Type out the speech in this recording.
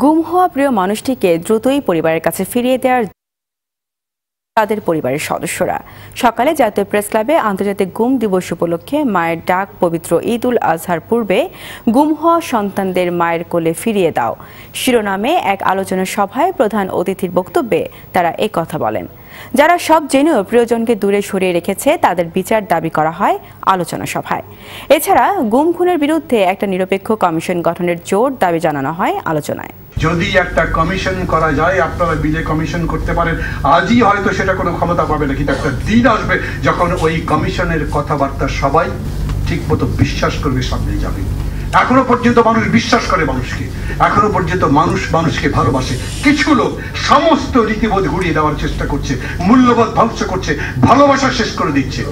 গুম হওয়া প্রিয় মানুষটিকে দ্রুতই পরিবারের কাছে ফিরিয়ে দেওয়ার তাদের পরিবারের সদস্যরা। সকালে জাতীয় প্রেস ক্লাবে আন্তর্জাতিক গুম দিবস উপলক্ষে মায়ের ডাক, পবিত্র ঈদ উল আজহার পূর্বে গুম হওয়া সন্তানদের মায়ের কোলে ফিরিয়ে দাও। শিরোনামে এক আলোচনা সভায় প্রধান অতিথির বক্তব্যে তারা কথা বলেন। যারা সব জেনেও প্রিয়জনকে দূরে সরিয়ে রেখেছে, তাদের বিচার দাবি করা হয় আলোচনা সভায়। এছাড়া গুম খুনের বিরুদ্ধে একটা নিরপেক্ষ কমিশন গঠনের জোর দাবি জানানো হয় আলোচনায়। যদি একটা কমিশন করা যায়, আপনারা বিলে কমিশন করতে পারেন। আজই হয়তো সেটা কোনো ক্ষমতা পাবে না, কিন্তু একটা দিন আসবে যখন ওই কমিশনের কথাবার্তা সবাই ঠিকমতো বিশ্বাস করবে সামনে যাবে। এখনও পর্যন্ত মানুষ বিশ্বাস করে মানুষকে। এখনও পর্যন্ত মানুষ মানুষকে ভালোবাসে। কিছু লোক সমস্ত রীতিবোধ ঘুরিয়ে দেওয়ার চেষ্টা করছে, মূল্যবোধ ধ্বংস করছে, ভালোবাসা শেষ করে দিচ্ছে।